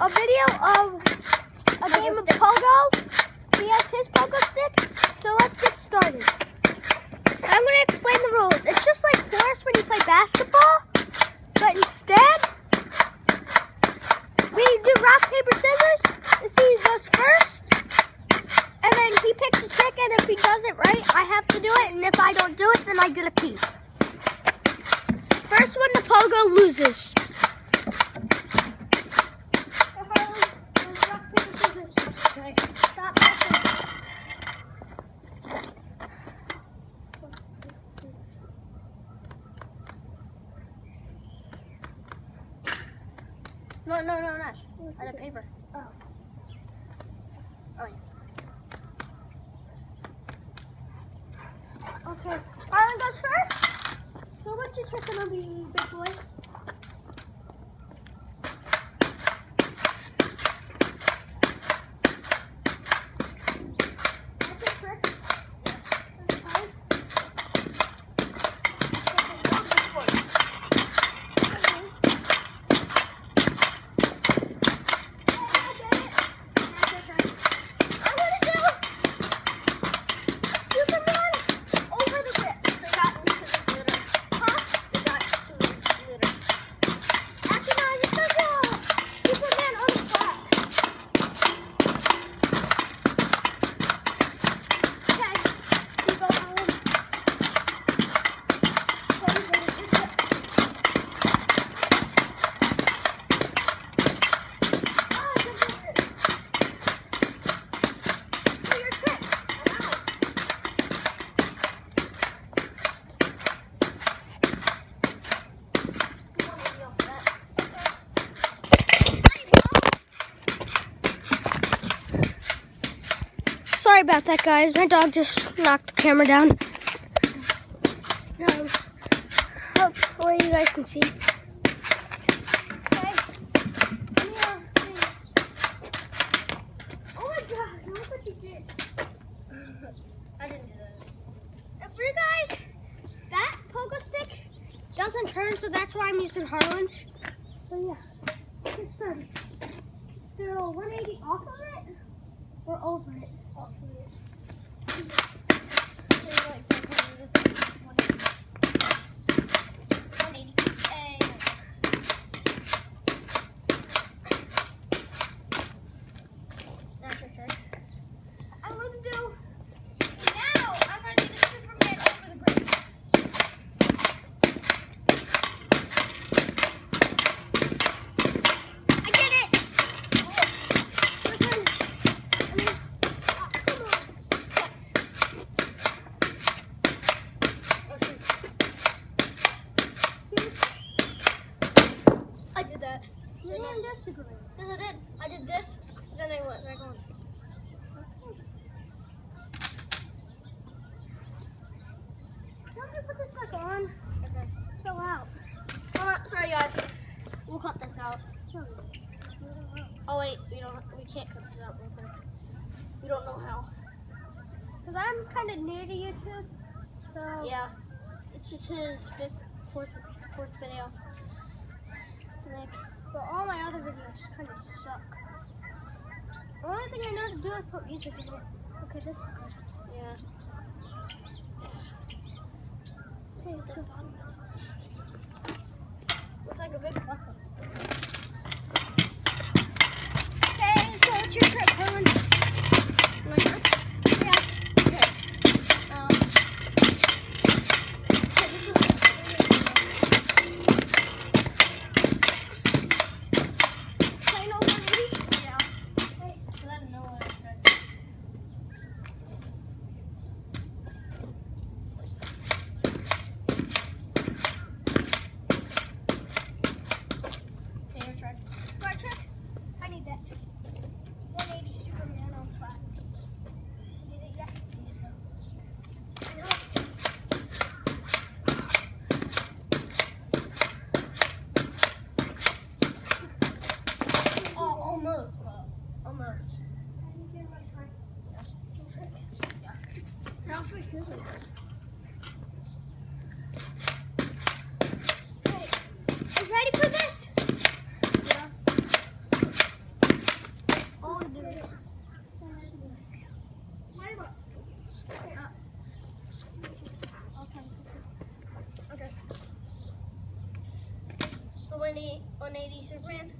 a video of a game of pogo. He has his pogo stick. So let's get started. I'm going to explain the rules. It's just like horse when you play basketball, but instead we do rock paper scissors. And see who goes first, and then he picks a trick. And if he does it right, I have to do it. And if I don't do it, then I get a piece. First one, the pogo loses. No, no, no, Nash. I had paper. Oh. Oh, yeah. Okay. Harlan goes first. So what's your trick gonna be, big boy? Sorry about that, guys. My dog just knocked the camera down. Um, hopefully you guys can see. Oh my god, look what you did. I didn't do that. And for you guys, that pogo stick doesn't turn, so that's why I'm using Harlan's. So yeah, get started. So 180 off of it or over it? Off of it. So you like to put this one. 180. Hey. That's your turn. I'm gonna do. Now I'm gonna do the Superman over the bridge. I did it. My turn. I mean, oh, come on. Oh, shoot. I did that. You didn't disagree. Yes, I did. I did this, then I went back on. Tell me to put this back on. Okay. Go out. Oh, no, sorry, guys. We'll cut this out. Oh wait, we don't. We can't cut this out real quick. We don't know how. Cause I'm kind of new to YouTube, so Yeah, it's just his fifth, fourth, fourth video to make. But all my other videos kind of suck. The only thing I know to do is put music in it. Okay, this is good. Yeah. Okay, let's go. Looks like a big buckle. Okay, so what's your trick, Herman? Like that? Yeah. Okay. Um. okay, this Plain old 180? is- Yeah. Okay. I didn't know what I said. 180, 180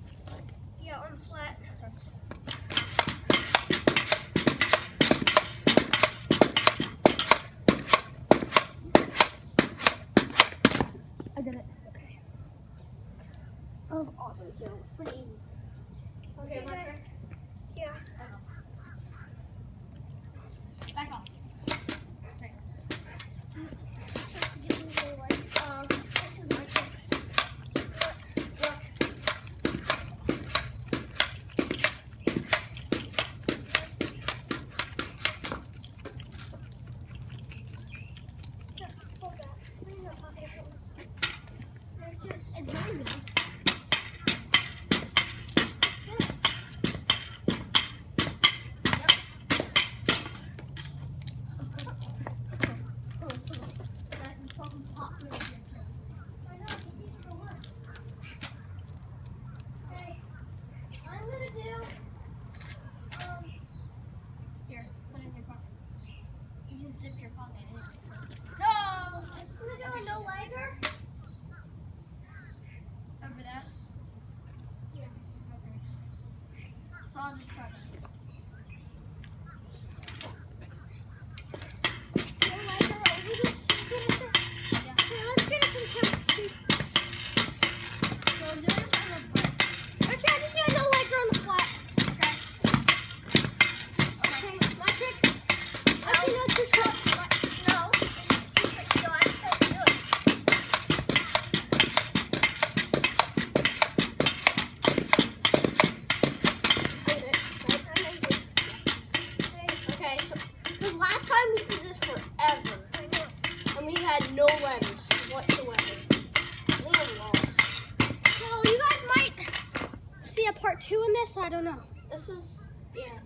this. I don't know. This is yeah.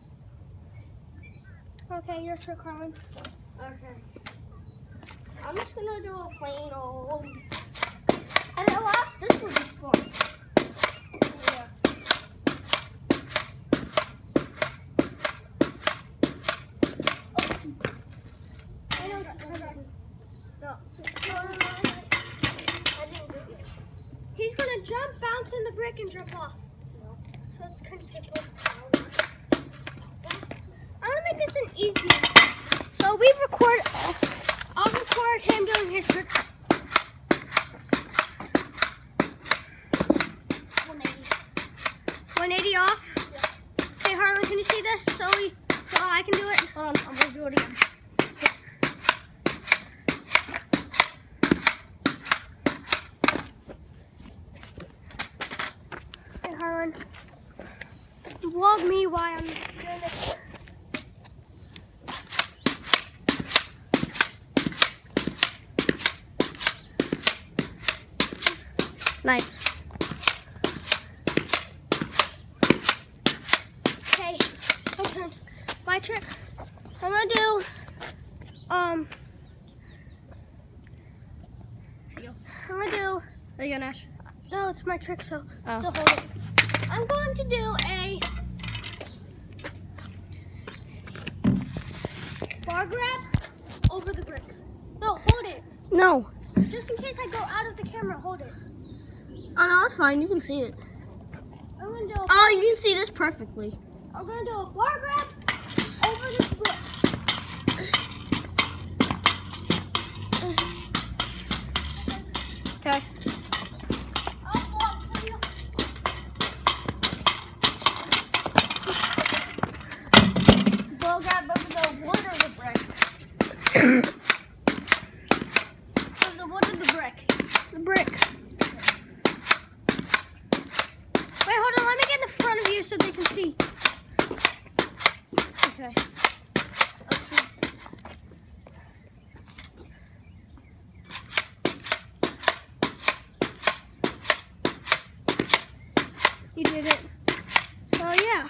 Okay, your trick, Harlan. Okay. I'm just gonna do a plain old. And I laughed. This would be fun. Yeah. I know that. No. No, no, no, no. I didn't do it. He's gonna jump, bounce in the brick, and jump off. No. So it's kind of simple. I'm gonna make this an easy. So we record. I'll record him doing his trick. 180. 180 off. Hey Harlan, can you see this? So we, so I can do it. Hold on, I'm gonna do it again. Hey Harlan, vlog me while I'm Nice. Okay, my turn. My trick. I'm gonna do. Um. There you go. I'm gonna do. There you go, Nash. No, it's my trick, so Oh. still hold it. I'm going to do a bar grab over the brick. No, hold it. No. Just in case I go out of the camera, hold it. Oh no, it's fine. You can see it. I'm gonna do. A, Oh, you can see this perfectly. I'm gonna do a bar grab over this brick. Okay. I'll vlog for you. Blow grab over the wood or the brick? the wood or the brick? The brick. Wait, hold on. Let me get in the front of you so they can see. Okay. Let's see. You did it. So yeah.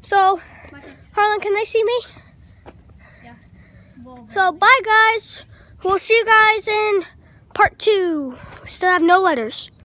So, Harlan, can they see me? Well, So bye guys. We'll see you guys in part two. We still have no letters.